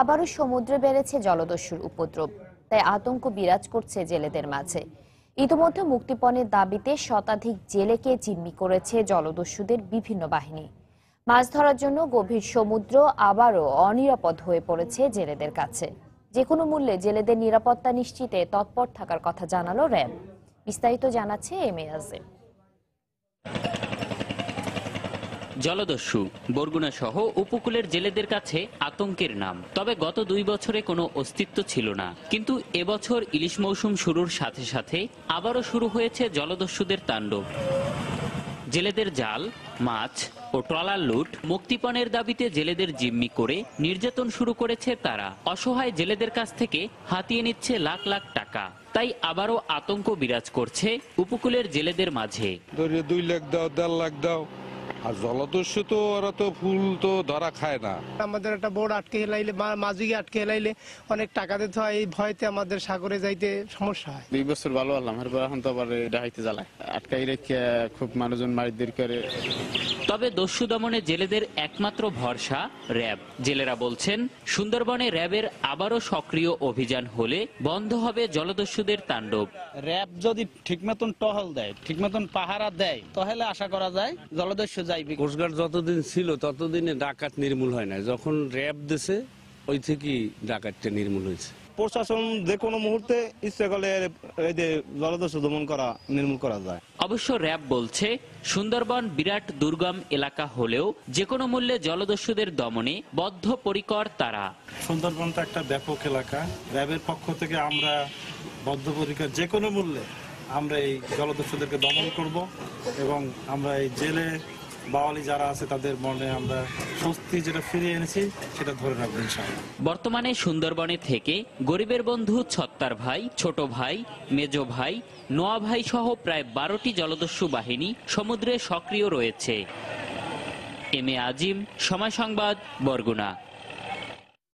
আবারও সমুদ্রে বেড়েছে জলদস্যুর উপদ্রব। তাই আতঙ্ক বিরাজ করছে জেলেদের মাঝে। ইতোমধ্যে মুক্তিপণের দাবিতে শতাধিক জেলেকে জিম্মি করেছে জলদস্যুদের বিভিন্ন বাহিনী। মাছ ধরার জন্য গভীর সমুদ্র আবারও অনিরাপদ হয়ে পড়েছে জেলেদের কাছে। যে কোনো মূল্যে জেলেদের নিরাপত্তা নিশ্চিতে তৎপর থাকার কথা জানালো র্যাব। বিস্তারিত জানাচ্ছে এম এ আজম জলদস্যু, বরগুনা সহ উপকূলের জেলেদের কাছে আতঙ্কের নাম। তবে গত দুই বছরে কোনো অস্তিত্ব ছিল না। কিন্তু এবছর ইলিশ মৌসুম শুরুর সাথে সাথে আবারও শুরু হয়েছে জলদস্যুদের তাণ্ডব। জেলেদের জাল, মাছ ও ট্রলার লুট, মুক্তিপণের দাবিতে জেলেদের জিম্মি করে নির্যাতন শুরু করেছে তারা। অসহায় জেলেদের কাছ থেকে হাতিয়ে নিচ্ছে লাখ লাখ টাকা। তাই আবারও আতঙ্ক বিরাজ করছে উপকূলের জেলেদের মাঝে। দুই লাখ দাও, দেড় লাখ দাও। আর জলদস্যু তো ওরা তো ফুল তো ধরা খায় না। আমাদের একটা বোর্ড আটকে হেলাইলে মাঝিকে আটকে হেলাইলে অনেক টাকা দিতে হয় এই ভয়তে আমাদের সাগরে যাইতে সমস্যা হয়। দুই বছর ভালো হলাম এরপর এখন তো আবার ডাহাইতে জ্বালায়। আটকাই রেখে খুব মানুষজন মারিদের করে। তবে দস্যু দমনে জেলেদের একমাত্র ভরসা র্যাব। জেলেরা বলছেন সুন্দরবনে র্যাবের আবারও সক্রিয় অভিযান হলে বন্ধ হবে জলদস্যুদের তাণ্ডব। র্যাব যদি ঠিক মতন টহল দেয় ঠিক মতন পাহারা দেয় তাহলে আশা করা যায় জলদস্যু যাইবে। কোস্টগার্ড যতদিন ছিল ততদিনে ডাকাত নির্মূল হয় না যখন র্যাব দেশে ওই থেকেই ডাকাতটা নির্মূল হয়েছে। প্রশাসন যে কোনো মুহূর্তে ইচ্ছে করলে জলদস্যু দমন করা নির্মূল করা যায়। অবশ্য র্যাব বলছে, সুন্দরবন বিরাট দুর্গম এলাকা হলেও যে কোনো মূল্যে জলদস্যুদের দমনে বদ্ধ পরিকর তারা। সুন্দরবন তো একটা ব্যাপক এলাকা। র্যাবের পক্ষ থেকে আমরা বদ্ধ পরিকর যে কোনো মূল্যে আমরা এই জলদস্যুদেরকে দমন করব এবং আমরা এই জেলে বাওয়ালি যারা আছে, তাদের মনে আমরা স্বস্তি যেটা এনেছি, সেটা ধরে রাখব বর্তমানে সুন্দরবনে থেকে গরিবের বন্ধু ছত্তার ভাই, ছোট ভাই, মেজ ভাই, নোয়া ভাই সহ প্রায় বারোটি জলদস্যু বাহিনী সমুদ্রে সক্রিয় রয়েছে। এম এ আজিম, সময় সংবাদ, বরগুনা।